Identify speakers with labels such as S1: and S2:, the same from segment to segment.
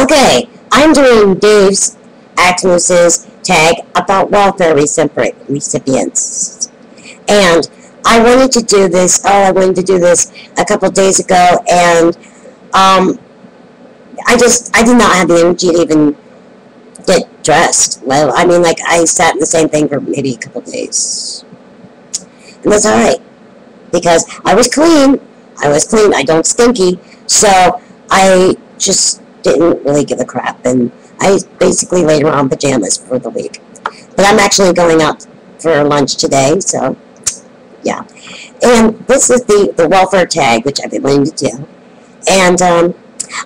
S1: Okay, I'm doing Dave's Axemoose's tag about welfare recipients. And I wanted to do this, oh, I wanted to do this a couple days ago, and um, I just, I did not have the energy to even get dressed. Well, I mean, like, I sat in the same thing for maybe a couple days. And that's alright. Because I was clean. I was clean. I don't stinky. So, I just didn't really give a crap. And I basically laid around pajamas for the week. But I'm actually going out for lunch today, so yeah. And this is the, the welfare tag, which I've been wanting to do. And um,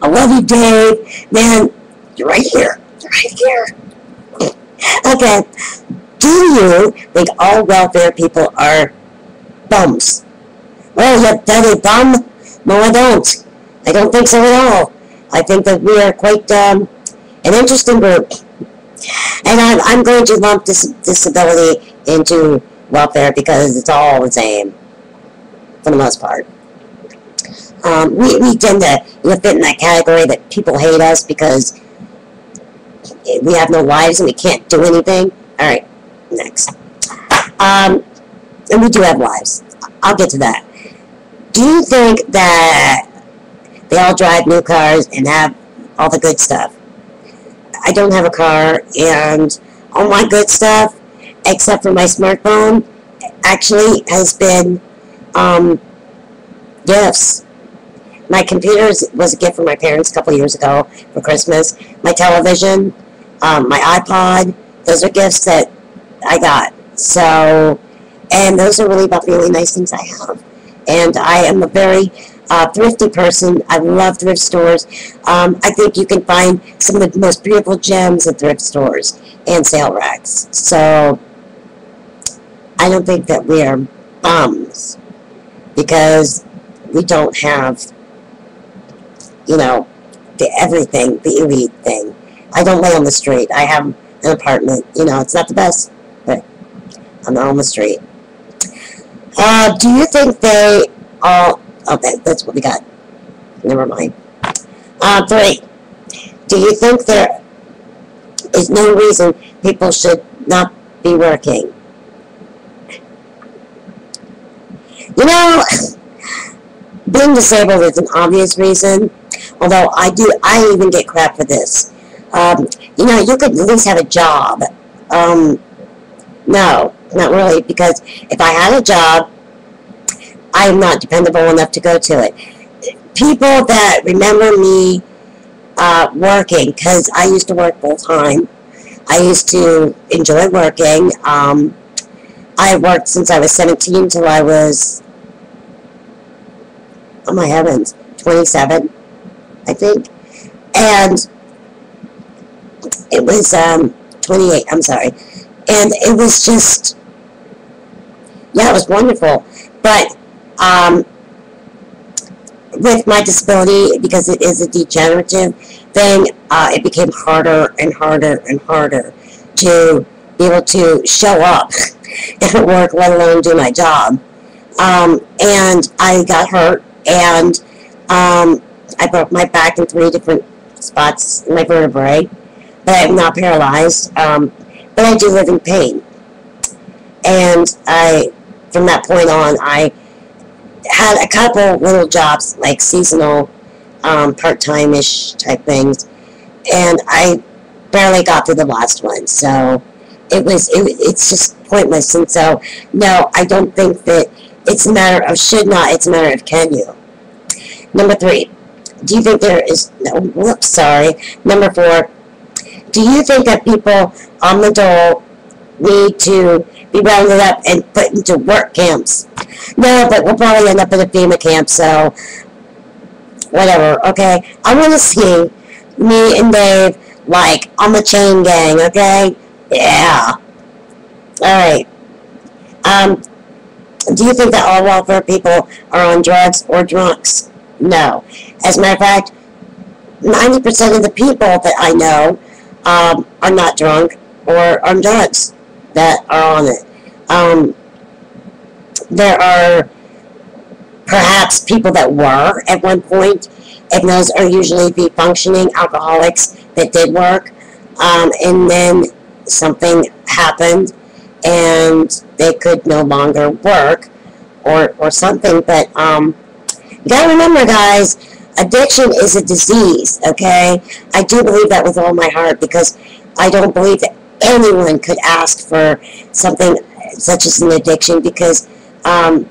S1: I love you, Dave. Man, you're right here. You're right here. Okay. Do you think all welfare people are bums? Well, you dirty bum. No, I don't. I don't think so at all. I think that we are quite um, an interesting group. And I'm, I'm going to lump dis disability into welfare because it's all the same, for the most part. Um, we, we tend to you know, fit in that category that people hate us because we have no lives and we can't do anything. All right, next. Um, and we do have lives. I'll get to that. Do you think that they all drive new cars and have all the good stuff? I don't have a car, and all my good stuff, except for my smartphone, actually has been um, gifts. My computer was a gift from my parents a couple years ago for Christmas. My television, um, my iPod, those are gifts that I got. So, and those are really about the only nice things I have. And I am a very uh, thrifty person. I love thrift stores. Um, I think you can find some of the most beautiful gems at thrift stores and sale racks. So I don't think that we are bums because we don't have, you know, the everything, the elite thing. I don't lay on the street. I have an apartment. You know, it's not the best, but I'm not on the street. Uh, do you think they all Okay, that's what we got. Never mind. Uh, three. Do you think there is no reason people should not be working? You know, being disabled is an obvious reason, although I do, I even get crap for this. Um, you know, you could at least have a job. Um, no, not really, because if I had a job, I am not dependable enough to go to it. People that remember me uh, working, because I used to work full time. I used to enjoy working. Um, I worked since I was 17 until I was, oh my heavens, 27, I think. And it was um, 28, I'm sorry. And it was just, yeah, it was wonderful. But um, with my disability, because it is a degenerative thing, uh, it became harder and harder and harder to be able to show up at work, let alone do my job. Um, and I got hurt, and um, I broke my back in three different spots in my vertebrae, but I'm not paralyzed. Um, but I do live in pain. And I, from that point on, I had a couple little jobs, like seasonal, um, part-time-ish type things, and I barely got through the last one, so it was, it, it's just pointless, and so, no, I don't think that it's a matter of should not, it's a matter of can you. Number three, do you think there is, no, whoops, sorry. Number four, do you think that people on the dole need to be rounded up and put into work camps. No, but we'll probably end up in a FEMA camp, so whatever, okay? I want to see me and Dave, like, on the chain gang, okay? Yeah. Alright. Um, do you think that all welfare people are on drugs or drunks? No. As a matter of fact, 90% of the people that I know um, are not drunk or on drugs that are on it. Um, there are perhaps people that were at one point, and those are usually the functioning alcoholics that did work. Um, and then something happened and they could no longer work or, or something. But um, you gotta remember, guys, addiction is a disease, okay? I do believe that with all my heart because I don't believe that anyone could ask for something such as an addiction because, um,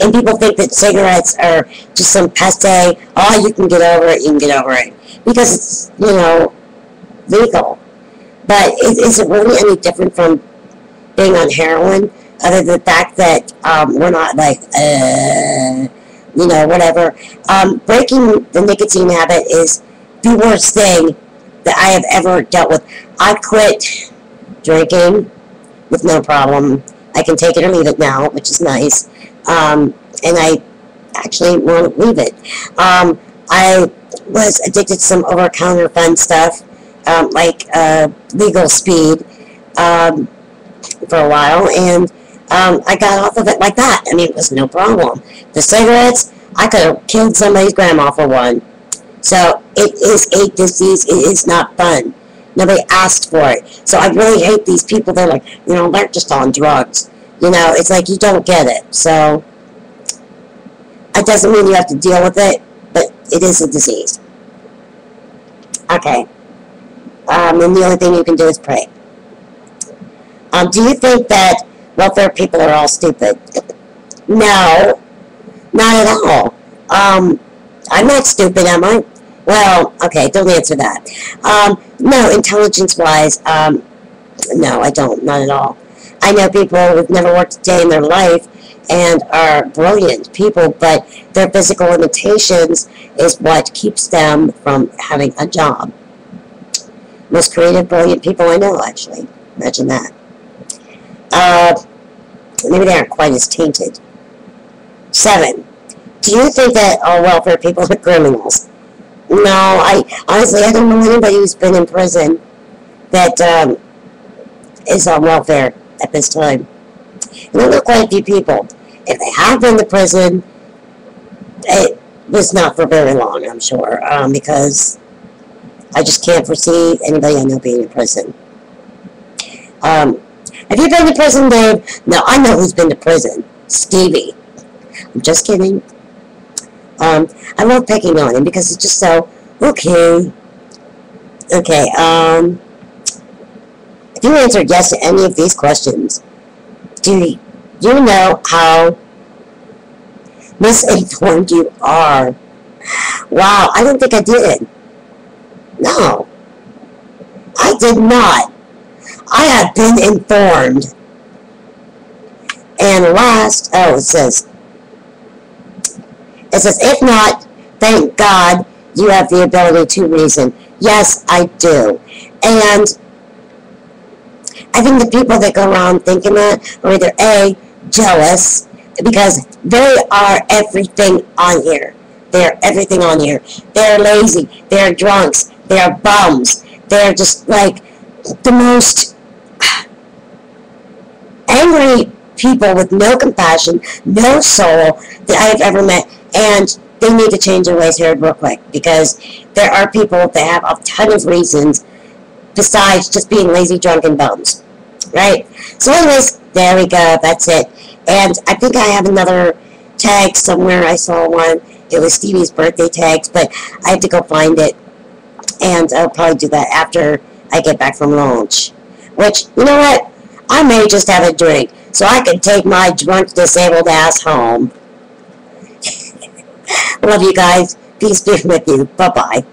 S1: and people think that cigarettes are just some passe, oh, you can get over it, you can get over it. Because it's, you know, legal. But is it really any different from being on heroin? Other than the fact that um, we're not like, uh, you know, whatever. Um, breaking the nicotine habit is the worst thing that I have ever dealt with. I quit drinking with no problem. I can take it or leave it now, which is nice. Um, and I actually won't leave it. Um, I was addicted to some over-counter fun stuff, um, like uh, legal speed, um, for a while, and um, I got off of it like that. I mean, it was no problem. The cigarettes, I could have killed somebody's grandma for one. So it is a disease. It is not fun. Nobody asked for it. So I really hate these people. They're like, you know, they're just on drugs. You know, it's like you don't get it. So it doesn't mean you have to deal with it, but it is a disease. Okay. Um, and the only thing you can do is pray. Um, do you think that welfare people are all stupid? No, not at all. Um, I'm not stupid, am I? Well, okay, don't answer that. Um, no, intelligence-wise, um, no, I don't, not at all. I know people who've never worked a day in their life and are brilliant people, but their physical limitations is what keeps them from having a job. Most creative, brilliant people I know, actually. Imagine that. Uh, maybe they aren't quite as tainted. Seven. Do you think that all welfare people are criminals? No, I honestly I don't know anybody who's been in prison that um, is on welfare at this time. I know quite a few people. If they have been to prison, it was not for very long, I'm sure, um, because I just can't foresee anybody I know being in prison. Um, have you been to prison, Dave? No, I know who's been to prison. Stevie. I'm just kidding. Um, I love picking on him because it's just so, okay. Okay, um, if you answered yes to any of these questions, do you know how misinformed you are? Wow, I don't think I did. No, I did not. I have been informed. And last, oh, it says, it says, if not, thank God you have the ability to reason. Yes, I do. And I think the people that go around thinking that are either A, jealous, because they are everything on here. They're everything on here. They're lazy. They're drunks. They're bums. They're just like the most angry people with no compassion, no soul that I have ever met, and they need to change their ways here real quick because there are people that have a ton of reasons besides just being lazy, drunk, and bums. Right? So anyways, there we go. That's it. And I think I have another tag somewhere. I saw one. It was Stevie's birthday tags, but I have to go find it. And I'll probably do that after I get back from lunch. Which, you know what? I may just have a drink so I can take my drunk, disabled ass home. Love you guys. Peace be with you. Bye-bye.